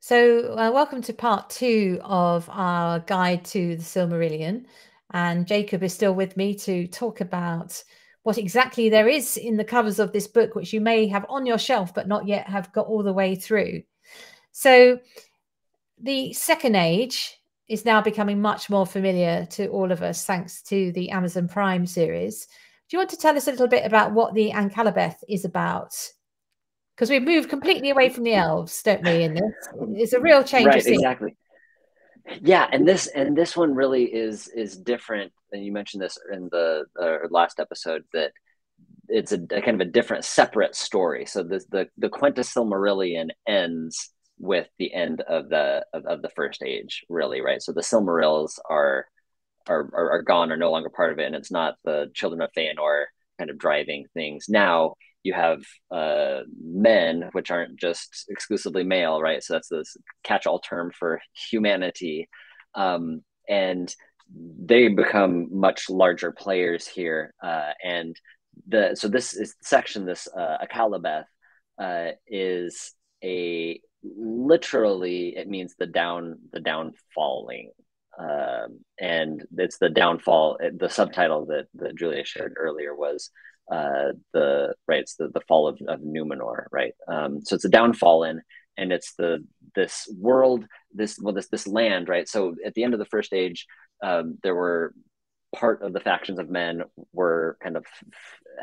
So, uh, welcome to part two of our guide to the Silmarillion. And Jacob is still with me to talk about what exactly there is in the covers of this book, which you may have on your shelf but not yet have got all the way through. So, the Second Age is now becoming much more familiar to all of us thanks to the Amazon Prime series. Do you want to tell us a little bit about what the Akallabeth is about because we've moved completely away from the elves, don't we? In this, it's a real change. Right, exactly. Yeah, and this and this one really is is different. And you mentioned this in the uh, last episode that it's a, a, kind of a different, separate story. So the the the Quenta Silmarillion ends with the end of the of, of the first age, really, right? So the Silmarils are, are are are gone, are no longer part of it, and it's not the children of Feanor kind of driving things now you have uh, men, which aren't just exclusively male, right? So that's this catch-all term for humanity, um, and they become much larger players here. Uh, and the so this is section, this uh, Akallabeth, uh, is a literally it means the down the downfalling um, and it's the downfall the subtitle that, that julia shared earlier was uh, the right it's the, the fall of, of Numenor right? Um, so it's a downfall in and it's the this world this well this this land right? So at the end of the first age um, there were part of the factions of men were kind of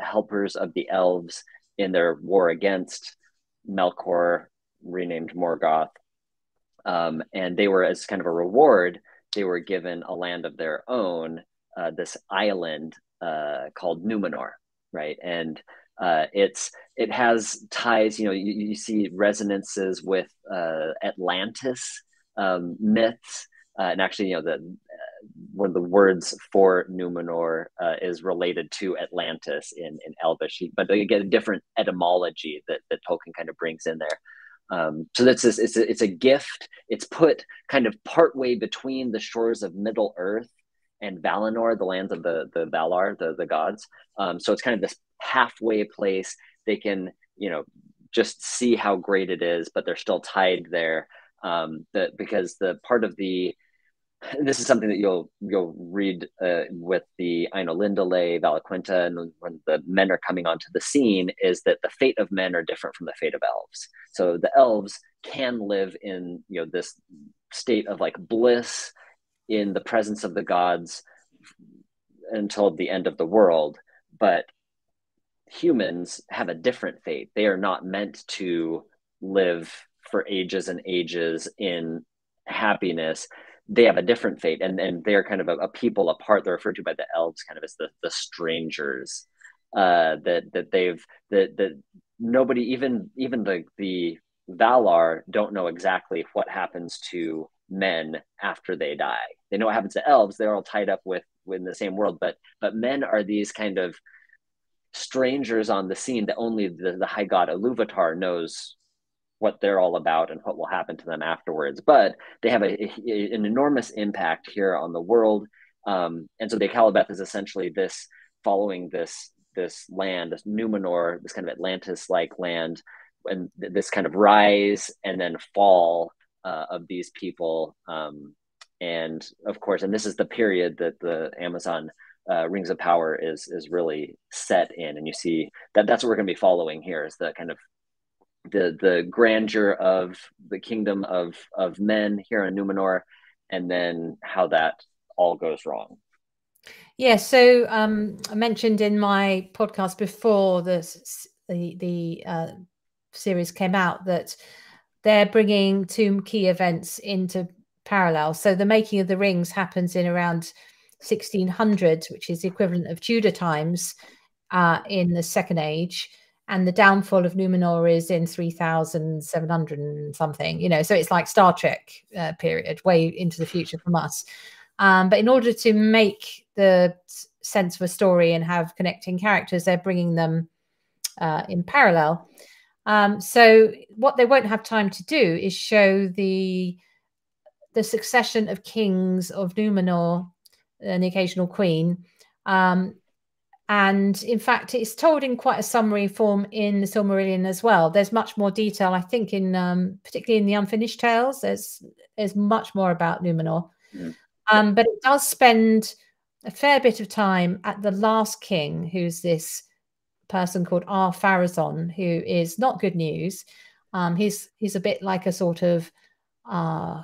helpers of the elves in their war against Melkor renamed Morgoth. Um, and they were as kind of a reward they were given a land of their own uh, this island uh, called Numenor right? And uh, it's it has ties. You know, you, you see resonances with uh, Atlantis um, myths, uh, and actually, you know, the one of the words for Numenor uh, is related to Atlantis in in Elvish, but they get a different etymology that that Tolkien kind of brings in there. Um, so that's this, it's a, it's a gift. It's put kind of partway between the shores of Middle Earth and Valinor, the lands of the the Valar, the the gods. Um, so it's kind of this halfway place. They can you know just see how great it is, but they're still tied there. Um, that because the part of the this is something that you'll you'll read uh, with the Ainulindalë, Valaquenta, and when the men are coming onto the scene, is that the fate of men are different from the fate of elves. So the elves can live in you know this state of like bliss in the presence of the gods until the end of the world. But humans have a different fate. They are not meant to live for ages and ages in happiness. They have a different fate, and, and they are kind of a, a people apart. They're referred to by the elves kind of as the, the strangers. Uh, that that they've that that nobody even even the the Valar don't know exactly what happens to men after they die. They know what happens to elves; they're all tied up with in the same world. But but men are these kind of strangers on the scene that only the, the high god Iluvatar knows what they're all about and what will happen to them afterwards. But they have a, a an enormous impact here on the world. Um, and so the Akallabeth is essentially this following this this land, this Numenor, this kind of Atlantis-like land, and this kind of rise and then fall uh, of these people. Um, and of course, and this is the period that the Amazon uh, Rings of Power is is really set in, and you see that that's what we're going to be following here is the kind of the the grandeur of the kingdom of of men here in Numenor, and then how that all goes wrong. Yeah, so um, I mentioned in my podcast before this the the uh, series came out that they're bringing two key events into parallel. So the making of the rings happens in around 1600, which is the equivalent of Tudor times uh, in the Second Age, and the downfall of Numenor is in 3700 and something. You know, so it's like Star Trek uh, period, way into the future from us. Um, but in order to make the sense of a story and have connecting characters, they're bringing them uh, in parallel. Um, so what they won't have time to do is show the the succession of kings of Numenor and the occasional queen um, and in fact, it's told in quite a summary form in the Silmarillion as well. There's much more detail, I think, in um, particularly in the Unfinished Tales. There's there's much more about Numenor, mm. um, but it does spend a fair bit of time at the last king, who's this person called Ar-Pharazôn, who is not good news. Um, he's he's a bit like a sort of uh,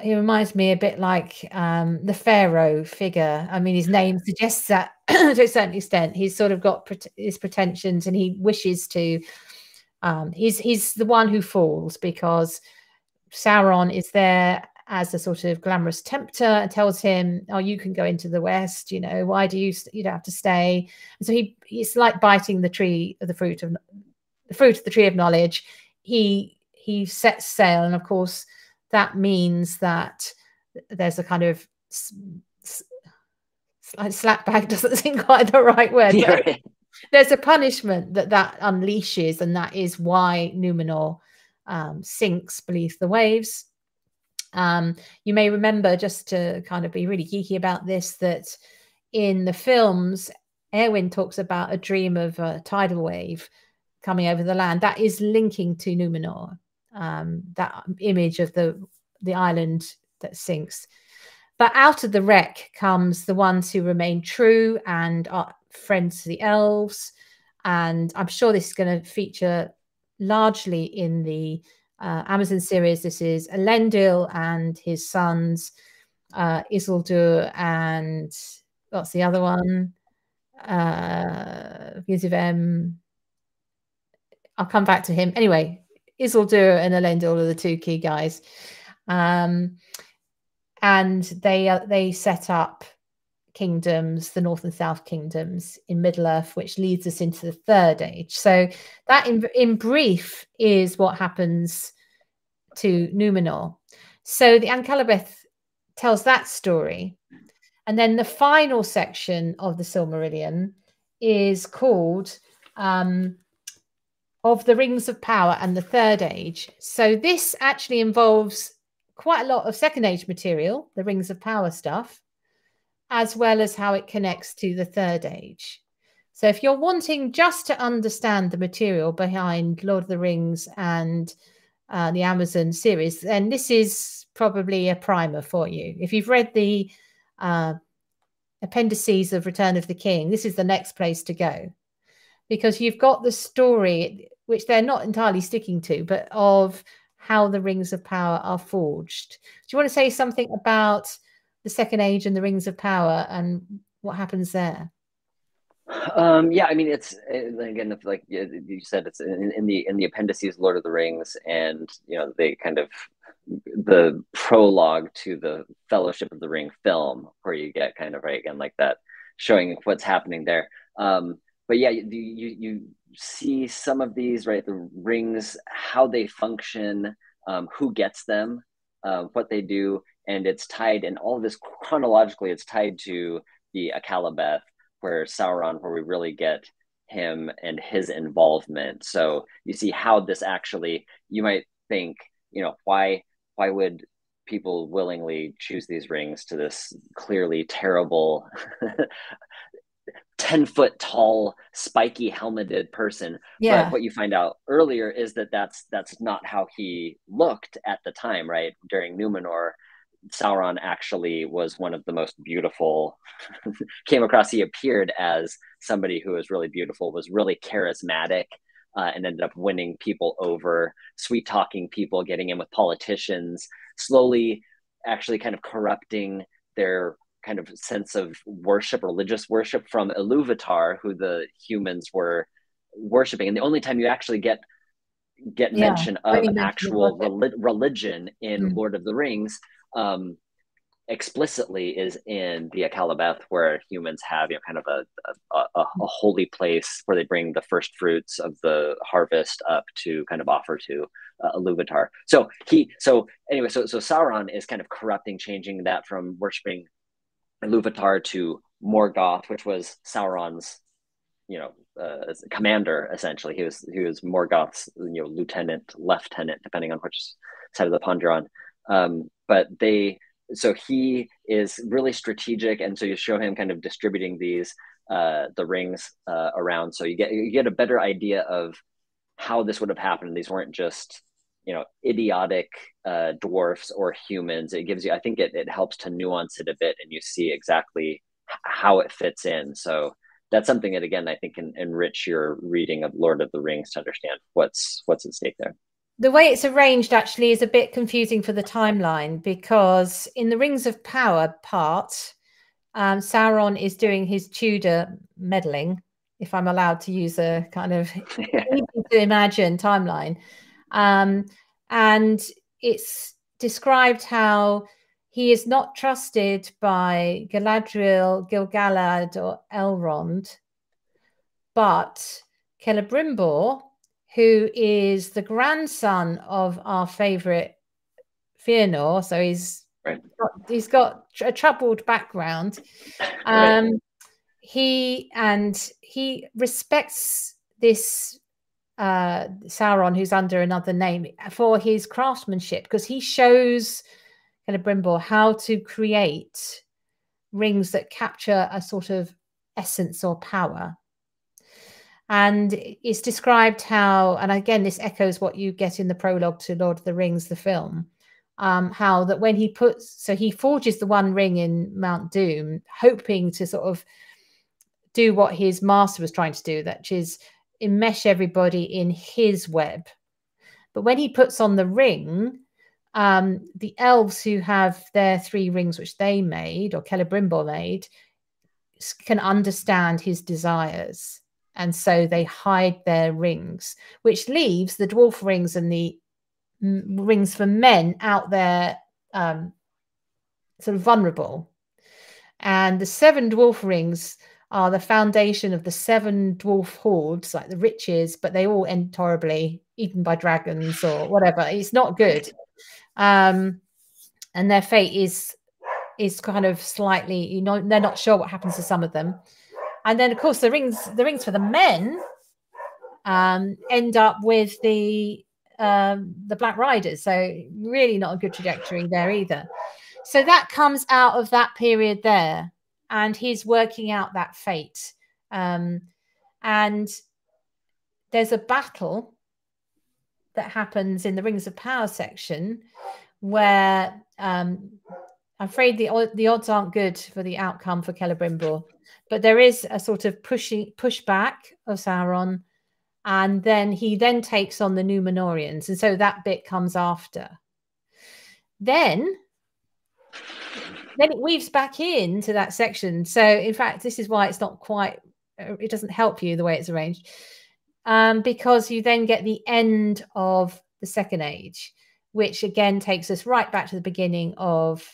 he reminds me a bit like um, the pharaoh figure. I mean, his name suggests that to a certain extent. He's sort of got his pretensions, and he wishes to. Um, he's he's the one who falls because Sauron is there as a sort of glamorous tempter and tells him, "Oh, you can go into the west. You know, why do you you don't have to stay?" And so he he's like biting the tree of the fruit of the fruit of the tree of knowledge. He he sets sail, and of course that means that there's a kind of slap bag doesn't seem quite the right word. Yeah. There's a punishment that that unleashes, and that is why Numenor um, sinks beneath the waves. Um, you may remember, just to kind of be really geeky about this, that in the films, Eowyn talks about a dream of a tidal wave coming over the land. That is linking to Numenor um, that image of the the island that sinks. But out of the wreck comes the ones who remain true and are friends to the elves. And I'm sure this is going to feature largely in the uh, Amazon series. This is Elendil and his sons, uh, Isildur and what's the other one? Uh, I'll come back to him. Anyway, Isildur and Elendil are the two key guys, um, and they uh, they set up kingdoms, the North and South kingdoms in Middle Earth, which leads us into the Third Age. So that, in, in brief, is what happens to Numenor. So the Akallabeth tells that story, and then the final section of the Silmarillion is called um, of the Rings of Power and the Third Age. So this actually involves quite a lot of Second Age material, the Rings of Power stuff, as well as how it connects to the Third Age. So if you're wanting just to understand the material behind Lord of the Rings and uh, the Amazon series, then this is probably a primer for you. If you've read the uh, appendices of Return of the King, this is the next place to go because you've got the story, which they're not entirely sticking to, but of how the rings of power are forged. Do you want to say something about the second age and the rings of power and what happens there? Um, yeah, I mean, it's again, like you said, it's in, in, the in the appendices, Lord of the Rings, and you know, they kind of the prologue to the Fellowship of the Ring film, where you get kind of right again like that, showing what's happening there. Um, but yeah, you, you you see some of these right, the rings, how they function, um, who gets them, uh, what they do, and it's tied. And all of this chronologically, it's tied to the Akallabeth, where Sauron, where we really get him and his involvement. So you see how this actually. You might think, you know, why why would people willingly choose these rings to this clearly terrible 10 foot tall spiky helmeted person yeah. but what you find out earlier is that that's that's not how he looked at the time right during numenor sauron actually was one of the most beautiful came across he appeared as somebody who was really beautiful was really charismatic uh, and ended up winning people over sweet talking people getting in with politicians slowly actually kind of corrupting their kind of sense of worship, religious worship from Iluvatar, who the humans were worshiping. And the only time you actually get get yeah, mention of actual rel- religion in mm. Lord of the Rings um, explicitly is in the Akallabeth, where humans have you know kind of a, a, a, a holy place where they bring the first fruits of the harvest up to kind of offer to uh, Iluvatar. So he so anyway so so Sauron is kind of corrupting, changing that from worshiping Iluvatar to Morgoth, which was Sauron's, you know, uh, commander essentially. He was he was Morgoth's you know lieutenant, lieutenant, depending on which side of the pond you're on. Um, but they so he is really strategic, and so you show him kind of distributing these uh, the rings uh, around. So you get you get a better idea of how this would have happened. These weren't just you know idiotic uh, dwarfs or humans. It gives you, I think, it it helps to nuance it a bit, and you see exactly how it fits in. So that's something that again I think can enrich your reading of Lord of the Rings to understand what's what's at stake there. The way it's arranged actually is a bit confusing for the timeline because in the Rings of Power part, um, Sauron is doing his Tudor meddling, if I'm allowed to use a kind of easy to imagine timeline. Um, and it's described how he is not trusted by Galadriel, Gil-galad, or Elrond, but Celebrimbor, who is the grandson of our favorite Fëanor, so he's right. got, he's got a troubled background. Um, right. He and he respects this uh, Sauron, who's under another name, for his craftsmanship because he shows Celebrimbor how to create rings that capture a sort of essence or power. And it's described how, and again, this echoes what you get in the prologue to Lord of the Rings, the film, um, how that when he puts, so he forges the one ring in Mount Doom, hoping to sort of do what his master was trying to do, that is enmesh everybody in his web. But when he puts on the ring, um, the elves who have their three rings, which they made or Celebrimbor made, can understand his desires. And so they hide their rings, which leaves the dwarf rings and the rings for men out there um, sort of vulnerable. And the seven dwarf rings are the foundation of the seven dwarf hordes, like the riches, but they all end horribly, eaten by dragons or whatever. It's not good um, and their fate is is kind of slightly you know they're not sure what happens to some of them and then of course the rings the rings for the men um, end up with the um, the black riders. So really not a good trajectory there either. So that comes out of that period there and he's working out that fate. Um, and there's a battle that happens in the Rings of Power section, where um, I'm afraid the the odds aren't good for the outcome for Celebrimbor, but there is a sort of pushing pushback of Sauron, and then he then takes on the Numenorians, and so that bit comes after. Then then it weaves back into that section. So in fact, this is why it's not quite. It doesn't help you the way it's arranged um, because you then get the end of the Second Age, which again takes us right back to the beginning of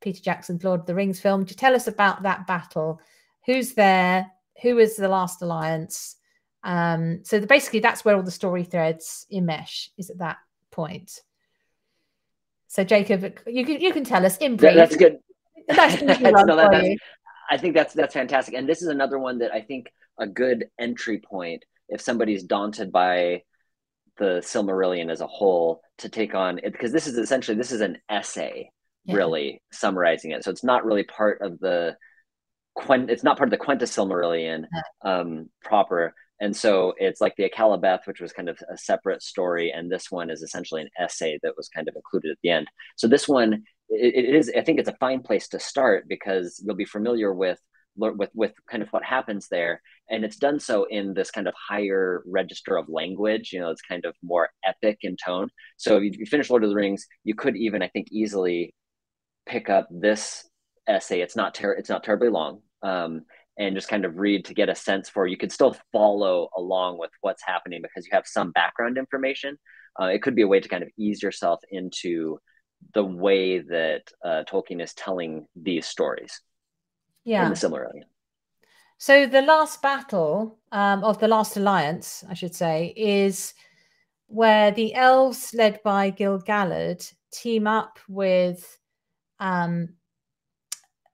Peter Jackson's Lord of the Rings film. To tell us about that battle, who's there, who is the last alliance. Um, so the, basically, that's where all the story threads enmesh. Is at that point. So Jacob, you can you can tell us in brief. that's good. that's, no, that, I think that's that's fantastic, and this is another one that I think a good entry point if somebody's daunted by the Silmarillion as a whole to take on it because this is essentially this is an essay yeah. really summarizing it. So it's not really part of the it's not part of the Quenta Silmarillion um, proper. And so it's like the Akallabeth, which was kind of a separate story, and this one is essentially an essay that was kind of included at the end. So this one, it, it is, I think, it's a fine place to start because you'll be familiar with with with kind of what happens there. And it's done so in this kind of higher register of language you know it's kind of more epic in tone. So if you finish lord of the rings you could even i think easily pick up this essay it's not ter- it's not terribly long um, and just kind of read to get a sense for you could still follow along with what's happening because you have some background information uh, it could be a way to kind of ease yourself into the way that uh, tolkien is telling these stories yeah. in the Silmarillion. So the last battle um, of the last alliance, I should say, is where the elves led by Gil-galad team up with um,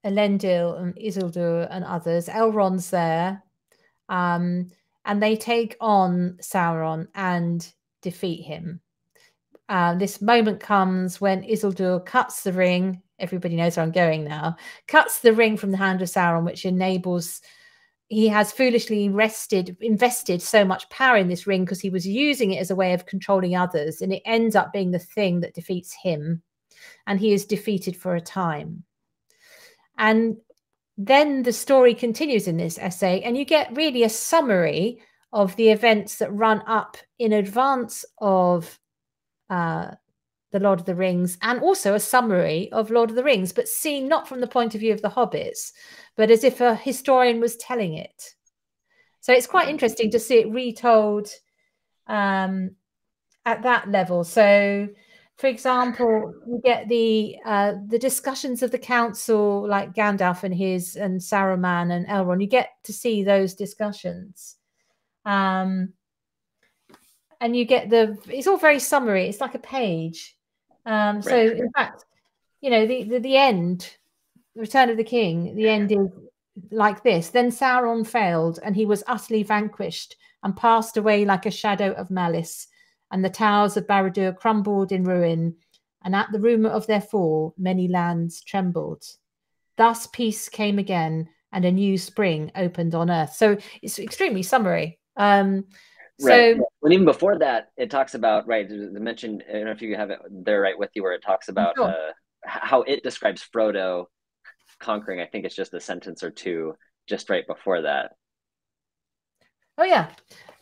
Elendil and Isildur and others. Elrond's there. Um, and they take on Sauron and defeat him. Uh, this moment comes when Isildur cuts the ring everybody knows where I'm going now, cuts the ring from the hand of Sauron, which enables he has foolishly rested invested so much power in this ring because he was using it as a way of controlling others and it ends up being the thing that defeats him and he is defeated for a time and then the story continues in this essay and you get really a summary of the events that run up in advance of uh, the Lord of the Rings, and also a summary of Lord of the Rings, but seen not from the point of view of the hobbits, but as if a historian was telling it. So it's quite interesting to see it retold um, at that level. So, for example, you get the uh, the discussions of the council, like Gandalf and his and Saruman and Elrond. You get to see those discussions. Um, and you get the it's all very summary it's like a page um, so right. in fact, you know, the, the, the end, Return of the King, the end is like this. Then Sauron failed, and he was utterly vanquished and passed away like a shadow of malice. And the towers of Barad-dûr crumbled in ruin, and at the rumour of their fall, many lands trembled. Thus peace came again, and a new spring opened on earth. So it's extremely summary. Um, Right. So, and even before that, it talks about right. The mention. I don't know if you have it there right with you, where it talks about sure. uh, how it describes Frodo conquering. I think it's just a sentence or two just right before that. Oh yeah.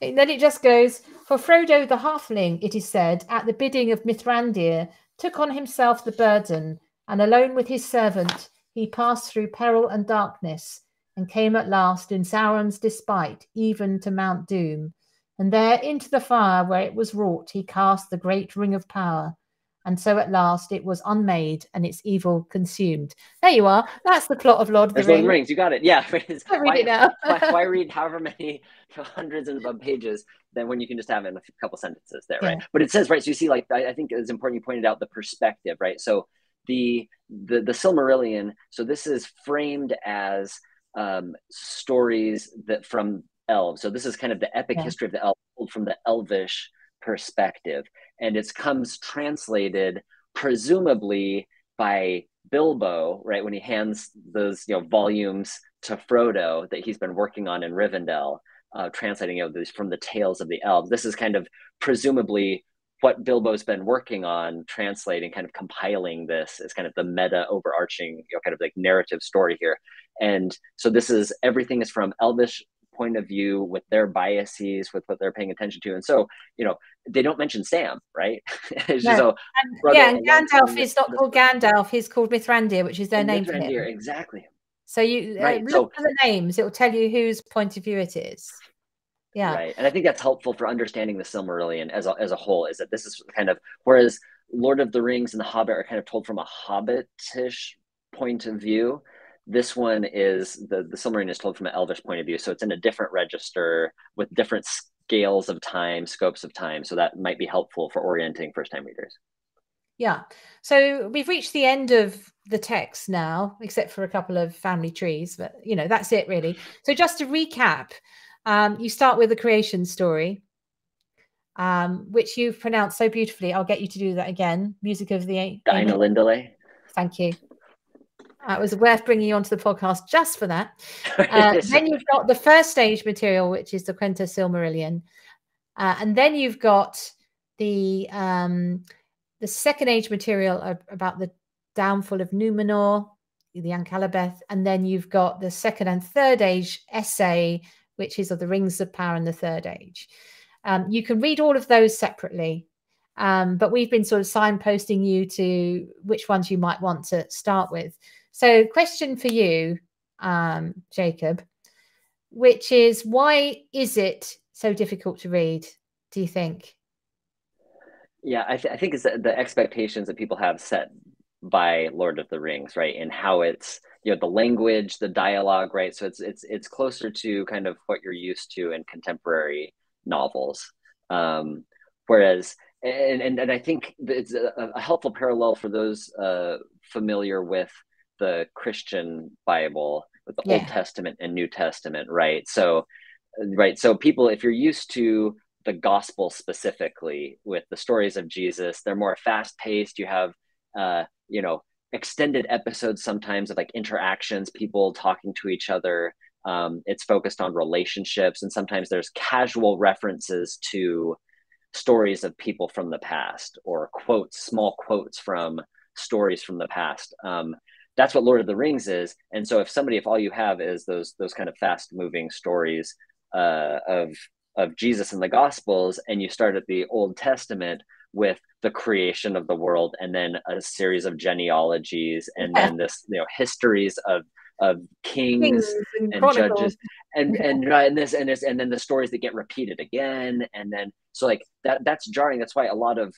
Then it just goes for Frodo the halfling. It is said at the bidding of Mithrandir took on himself the burden, and alone with his servant he passed through peril and darkness, and came at last in Sauron's despite even to Mount Doom and there into the fire where it was wrought he cast the great ring of power. And so at last it was unmade and its evil consumed. There you are. That's the plot of Lord of the Rings. Rings. You got it. Yeah. I read why, it now. why, why, read however many hundreds of pages then when you can just have it in a couple sentences there, right? But it says, right. So you see, like I, I think it's important you pointed out the perspective, right? So the the the Silmarillion. So this is framed as um, stories that from elves. So this is kind of the epic yeah. history of the elves from the elvish perspective, and it comes translated presumably by Bilbo, right when he hands those you know volumes to Frodo that he's been working on in Rivendell, uh, translating you know, these from the tales of the elves. This is kind of presumably what Bilbo's been working on, translating, kind of compiling this as kind of the meta overarching, you know, kind of like narrative story here. And so this is everything is from Elvish point of view with their biases with what they're paying attention to. And so you know they don't mention sam right? No. so, and, yeah and gandalf is not called gandalf he's called mithrandir which is their name for him. exactly. So you uh, right. uh, look so, for the names it will tell you whose point of view it is. Yeah. Right and i think that's helpful for understanding the silmarillion as a, as a whole is that this is kind of whereas lord of the rings and the hobbit are kind of told from a hobbitish point of view this one is the the Silmarillion is told from an Elvish point of view, so it's in a different register with different scales of time, scopes of time. So that might be helpful for orienting first time readers. Yeah. So we've reached the end of the text now, except for a couple of family trees, but you know, that's it really. So just to recap, um, you start with the creation story, um, which you've pronounced so beautifully. I'll get you to do that again. Music of the Ainulindalë. Thank you. It was worth bringing you onto the podcast just for that. Uh, then you've got the first stage material, which is the Quenta Silmarillion, uh, and then you've got the um, the second age material about the downfall of Numenor, the Akallabeth, and then you've got the second and third age essay, which is of the Rings of Power and the Third Age. Um, you can read all of those separately. Um, but we've been sort of signposting you to which ones you might want to start with. So, question for you, um, Jacob, which is why is it so difficult to read? Do you think? Yeah, I, th- I think it's the, expectations that people have set by Lord of the Rings, right? And how it's you know the language, the dialogue, right? So it's it's it's closer to kind of what you're used to in contemporary novels. Um, whereas, and, and and I think it's a, a helpful parallel for those uh, familiar with the Christian Bible with the yeah. Old Testament and New Testament, right? So, right. So people, if you're used to the gospel specifically with the stories of Jesus, they're more fast paced. You have, uh, you know, extended episodes sometimes of like interactions, people talking to each other. Um, it's focused on relationships, and sometimes there's casual references to stories of people from the past or quotes, small quotes from stories from the past. Um, that's what Lord of the Rings is. And so if somebody, if all you have is those those kind of fast moving stories uh, of of Jesus and the Gospels, and you start at the Old Testament with the creation of the world, and then a series of genealogies, and yeah. then this you know histories of of kings, kings and, and judges and and and this and this and then the stories that get repeated again and then so like that that's jarring that's why a lot of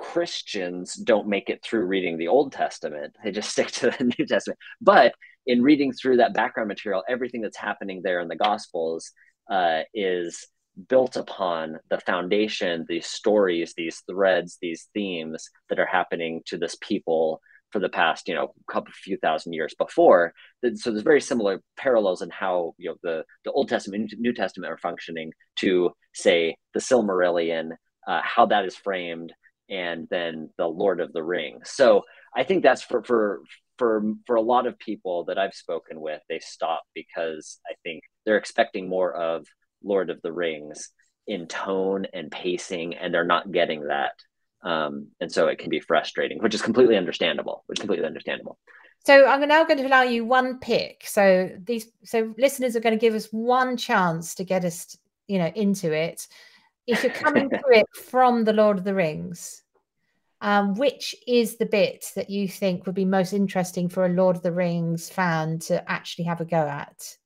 Christians don't make it through reading the Old Testament. They just stick to the New Testament. But in reading through that background material, everything that's happening there in the Gospels uh, is built upon the foundation, these stories, these threads, these themes that are happening to this people for the past, you know, couple few thousand years before. So there's very similar parallels in how you know the the Old Testament, New Testament are functioning to say the Silmarillion, uh, how that is framed, and then the Lord of the Rings. So I think that's for for for for a lot of people that I've spoken with, they stop because I think they're expecting more of Lord of the Rings in tone and pacing, and they're not getting that. Um, and so it can be frustrating, which is completely understandable. Which is completely understandable. So I'm now going to allow you one pick. So these so listeners are going to give us one chance to get us, you know, into it if you're coming to it from the Lord of the Rings, um, which is the bit that you think would be most interesting for a Lord of the Rings fan to actually have a go at?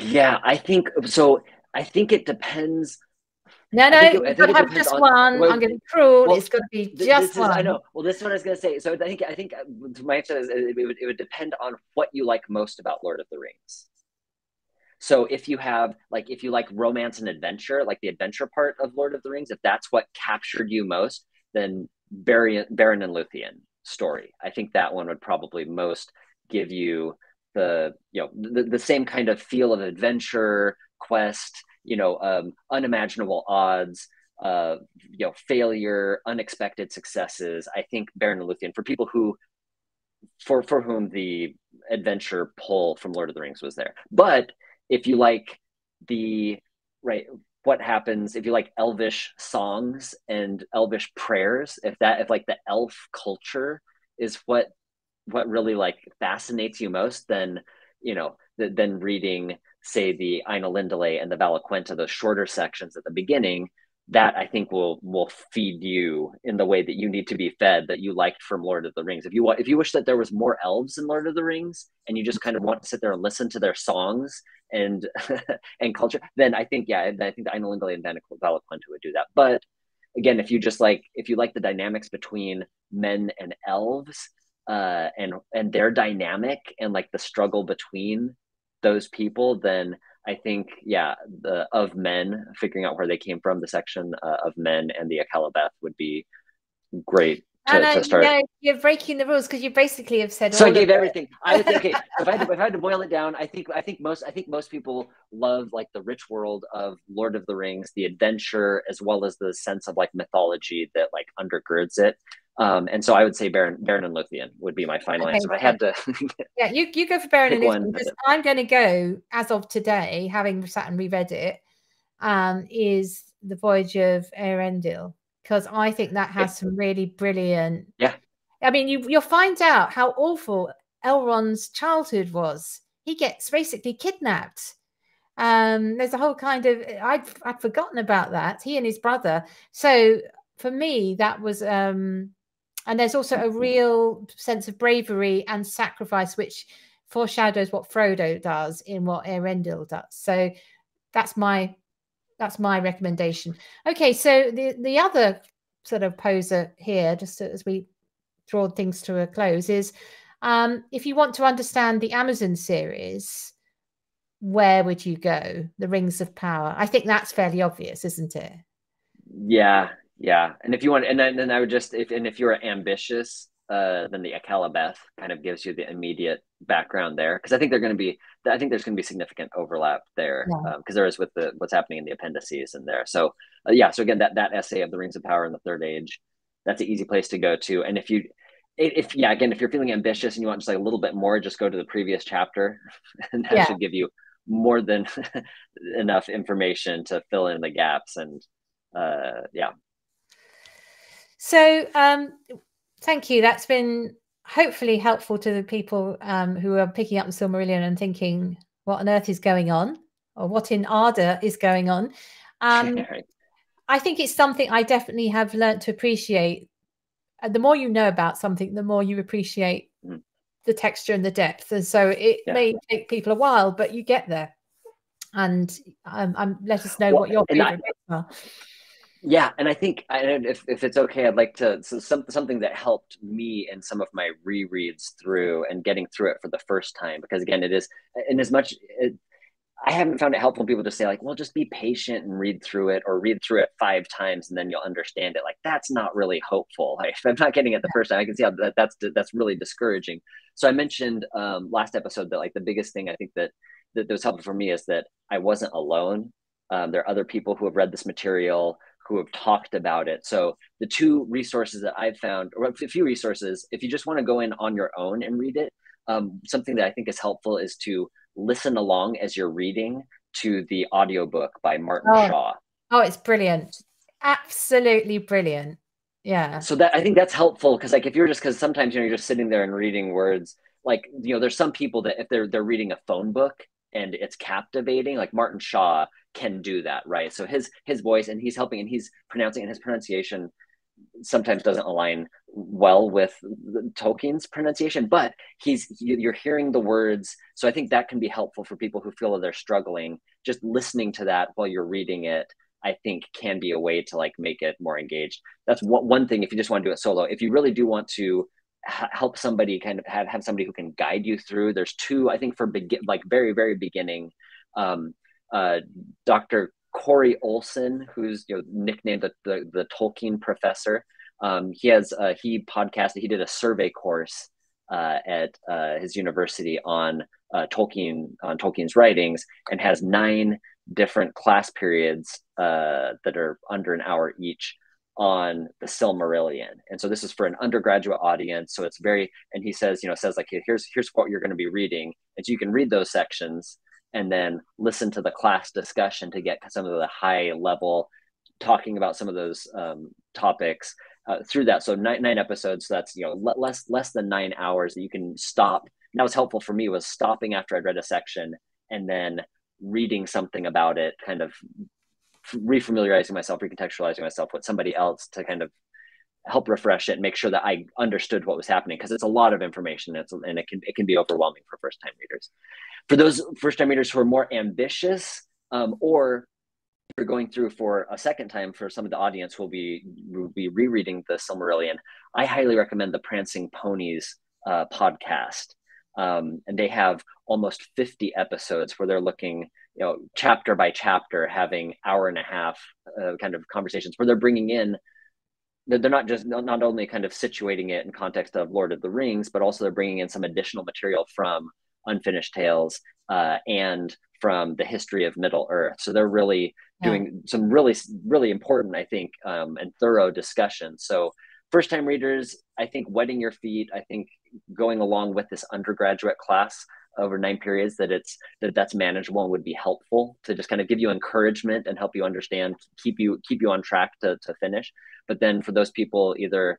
Yeah, I think so. I think it depends. No, no, you've got to have just on, one. Well, I'm going to be cruel. Well, it's going to be just is, one. I know. Well, this is what I was going to say. So I think I think uh, my answer is it would, it would depend on what you like most about Lord of the Rings. So if you have like if you like romance and adventure, like the adventure part of Lord of the Rings, if that's what captured you most, then Baron, Beren and Luthien story. I think that one would probably most give you the you know the, the same kind of feel of adventure quest you know um, unimaginable odds uh, you know failure unexpected successes. I think Beren and Luthien for people who for for whom the adventure pull from lord of the rings was there. But if you like the right what happens if you like elvish songs and elvish prayers if that if like the elf culture is what what really like fascinates you most then you know th- then reading say the Ainulindalë and the Valaquenta the shorter sections at the beginning that I think will will feed you in the way that you need to be fed that you liked from Lord of the Rings. If you want, if you wish that there was more elves in Lord of the Rings, and you just kind of want to sit there and listen to their songs and and culture, then I think yeah, I think the Ainulindalë and Valaquenta would do that. But again, if you just like if you like the dynamics between men and elves, uh, and and their dynamic and like the struggle between those people, then I think, yeah, the of men, figuring out where they came from, the section uh, of men and the Akallabeth would be great to, to start. No, you're breaking the rules because you basically have said. So I gave everything. I would think, okay, if I, had to, if I had to boil it down, I think I think most I think most people love like the rich world of Lord of the Rings, the adventure, as well as the sense of like mythology that like undergirds it. Um, and so I would say Baron, Beren and Luthien would be my final okay, answer. If I had to. yeah, you, you go for Baron and Luthien because I'm going to go as of today, having sat and reread it, um, is the Voyage of Eärendil because I think that has yeah. some really brilliant. Yeah. I mean, you you'll find out how awful Elrond's childhood was. He gets basically kidnapped. Um, there's a whole kind of I'd I'd forgotten about that. He and his brother. So for me, that was um and there's also a real sense of bravery and sacrifice, which foreshadows what Frodo does in what Eärendil does. So that's my that's my recommendation. Okay, so the the other sort of poser here, just as we draw things to a close, is um, if you want to understand the Amazon series, where would you go? The Rings of Power. I think that's fairly obvious, isn't it? Yeah, yeah, and if you want, and then, then I would just if and if you're ambitious, uh, then the Akallabeth kind of gives you the immediate background there because I think they're going to be I think there's going to be significant overlap there because yeah. um, there is with the what's happening in the appendices in there. So uh, yeah, so again that that essay of the Rings of Power in the Third Age, that's an easy place to go to. And if you if yeah, again, if you're feeling ambitious and you want just like a little bit more, just go to the previous chapter, and that yeah. should give you more than enough information to fill in the gaps. And uh, yeah. So um, thank you. That's been hopefully helpful to the people um, who are picking up the Silmarillion and thinking, what on earth is going on, or what in Arda is going on. Um, I think it's something I definitely have learned to appreciate. And the more you know about something, the more you appreciate mm. the texture and the depth. And so it yeah. may take people a while, but you get there. And um, um let us know well, what your favorite bits are. Yeah, and I think if, if it's okay, I'd like to so some, something that helped me in some of my rereads through and getting through it for the first time because again, it is in as much it, I haven't found it helpful people to say like, well, just be patient and read through it or read through it five times and then you'll understand it. Like that's not really hopeful. Like if I'm not getting it the first time, I can see how that, that's that's really discouraging. So I mentioned um, last episode that like the biggest thing I think that that was helpful for me is that I wasn't alone. Um, there are other people who have read this material who have talked about it. So the two resources that I've found, or a few resources, if you just want to go in on your own and read it, um, something that I think is helpful is to listen along as you're reading to the audiobook by Martin oh. Shaw. Oh, it's brilliant. Absolutely brilliant. Yeah. So that I think that's helpful because like if you're just because sometimes you know you're just sitting there and reading words like you know there's some people that if they're they're reading a phone book and it's captivating like Martin Shaw can do that right so his his voice and he's helping and he's pronouncing and his pronunciation sometimes doesn't align well with Tolkien's pronunciation, but he's you're hearing the words. So I think that can be helpful for people who feel that they're struggling. Just listening to that while you're reading it, I think can be a way to like make it more engaged. That's one, one thing if you just want to do it solo. If you really do want to help somebody kind of have, have somebody who can guide you through, there's two, I think for begin like very, very beginning, um, uh, Dr. Corey Olsen who's you know nicknamed the the, the Tolkien professor. Um, he has uh, he podcasted. He did a survey course uh, at uh, his university on uh, Tolkien on Tolkien's writings, and has nine different class periods uh, that are under an hour each on the Silmarillion. And so this is for an undergraduate audience. So it's very and he says you know says like here's here's what you're going to be reading, and so you can read those sections and then listen to the class discussion to get some of the high level talking about some of those um, topics uh, through that. So nine, nine episodes. So that's you know less less than nine hours that you can stop. And that was helpful for me was stopping after I'd read a section and then reading something about it, kind of refamiliarizing myself, recontextualizing myself with somebody else to kind of help refresh it and make sure that I understood what was happening because it's a lot of information and, and it can it can be overwhelming for first time readers for those first time readers who are more ambitious um, or you're going through for a second time for some of the audience who will be will be rereading the Silmarillion, I highly recommend the Prancing Ponies uh, podcast. Um, and they have almost 50 episodes where they're looking, you know, chapter by chapter, having hour and a half uh, kind of conversations where they're bringing in. They're not just not only kind of situating it in context of Lord of the Rings, but also they're bringing in some additional material from unfinished tales uh, and from the history of middle earth so they're really yeah. doing some really really important i think um, and thorough discussion so first time readers i think wetting your feet i think going along with this undergraduate class over nine periods that it's that that's manageable and would be helpful to just kind of give you encouragement and help you understand keep you keep you on track to, to finish but then for those people either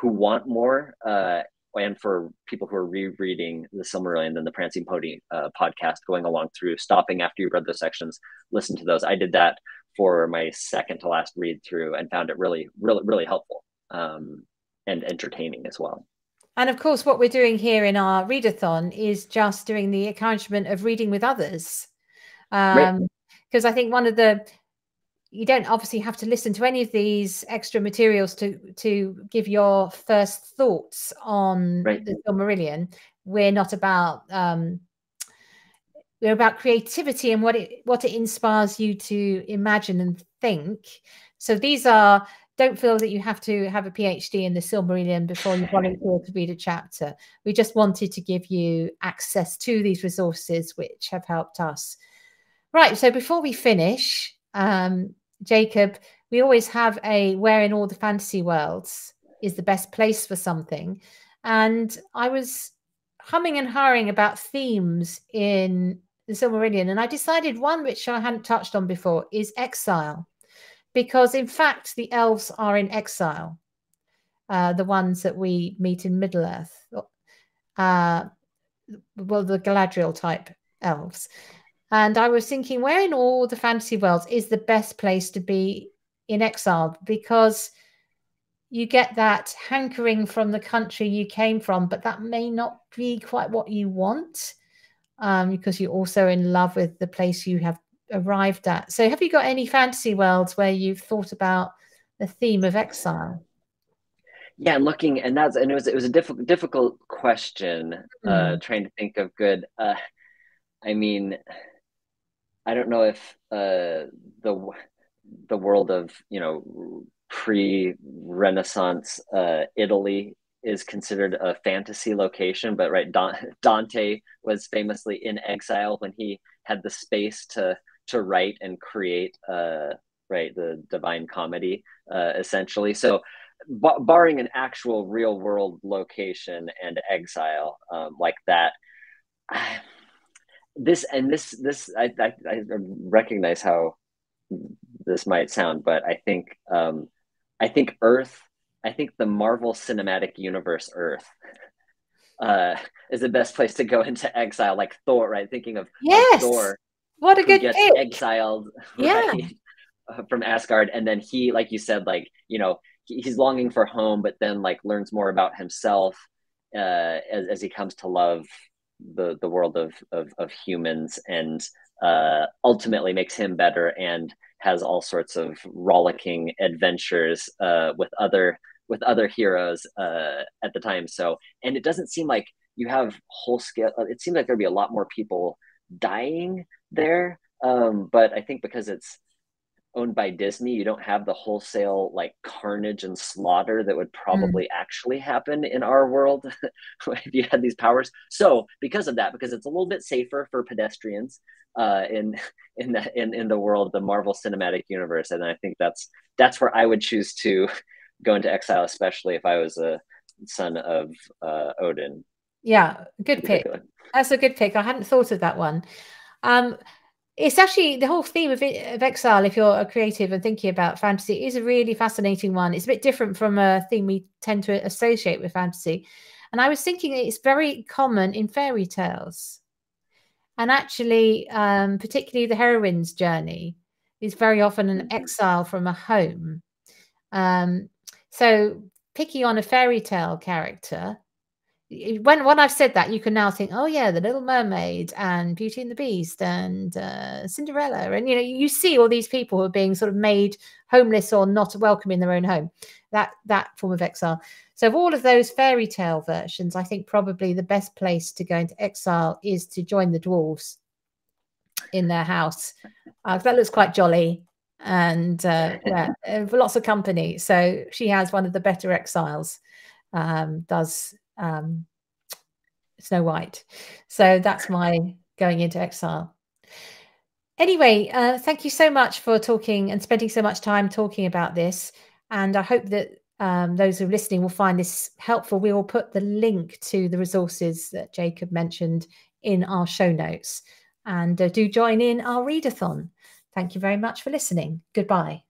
who want more uh, and for people who are rereading the Silmarillion and the Prancing Pony uh, podcast, going along through, stopping after you read those sections, listen to those. I did that for my second to last read through and found it really, really, really helpful um, and entertaining as well. And of course, what we're doing here in our readathon is just doing the encouragement of reading with others. Um, right because I think one of the you don't obviously have to listen to any of these extra materials to to give your first thoughts on right. the Silmarillion. We're not about um, we're about creativity and what it what it inspires you to imagine and think. So these are don't feel that you have to have a PhD in the Silmarillion before you volunteer to read a chapter. We just wanted to give you access to these resources which have helped us. Right. So before we finish, um, Jacob, we always have a where in all the fantasy worlds is the best place for something. and I was humming and hurrying about themes in the Silmarillion, and I decided one which I hadn't touched on before is exile, because in fact the elves are in exile, uh, the ones that we meet in Middle Earth, uh, well, the Galadriel type elves. And I was thinking, where in all the fantasy worlds is the best place to be in exile? Because you get that hankering from the country you came from, but that may not be quite what you want um, because you're also in love with the place you have arrived at. So, have you got any fantasy worlds where you've thought about the theme of exile? Yeah, and looking, and that's and it was it was a difficult difficult question. Mm. Uh, hmm. trying to think of good. Uh, I mean, I don't know if uh, the the world of you know pre-Renaissance uh, Italy is considered a fantasy location, but right, Dante was famously in exile when he had the space to to write and create uh, right the Divine Comedy, uh, essentially. So, b- barring an actual real world location and exile um, like that. this and this this I, I, I recognize how this might sound, but I think um, I think Earth, I think the Marvel Cinematic Universe Earth uh, is the best place to go into exile, like Thor, right? Thinking of, yes! Of Thor. What a good gets pick. exiled yeah. Right, from Asgard. And then he, like you said, like, you know, he, he's longing for home, but then like learns more about himself uh, as, as he comes to love the, the world of, of, of humans and uh, ultimately makes him better and has all sorts of rollicking adventures uh, with other with other heroes uh, at the time. So, and it doesn't seem like you have whole scale. Uh, it seems like there'd be a lot more people dying there. Um, but I think because it's owned by Disney, you don't have the wholesale like carnage and slaughter that would probably mm. actually happen in our world if you had these powers. So because of that, because it's a little bit safer for pedestrians uh, in in the in, in the world, the Marvel Cinematic Universe, and I think that's that's where I would choose to go into exile, especially if I was a son of uh, Odin. Yeah, good pick. That's a good pick. I hadn't thought of that one. Um, it's actually the whole theme of, it, of exile if you're a creative and thinking about fantasy is a really fascinating one it's a bit different from a theme we tend to associate with fantasy and i was thinking it's very common in fairy tales and actually um, particularly the heroine's journey is very often an mm-hmm. exile from a home um, so picking on a fairy tale character when when I've said that, you can now think, oh yeah, the Little Mermaid and Beauty and the Beast and uh, Cinderella, and you know, you see all these people who are being sort of made homeless or not welcome in their own home. That that form of exile. So, of all of those fairy tale versions, I think probably the best place to go into exile is to join the dwarves in their house. Uh, that looks quite jolly and uh, yeah, lots of company. So she has one of the better exiles. Um, does um, Snow White. So that's my going into exile. Anyway, uh, thank you so much for talking and spending so much time talking about this. And I hope that um, those who are listening will find this helpful. We will put the link to the resources that Jacob mentioned in our show notes. And uh, do join in our readathon. Thank you very much for listening. Goodbye.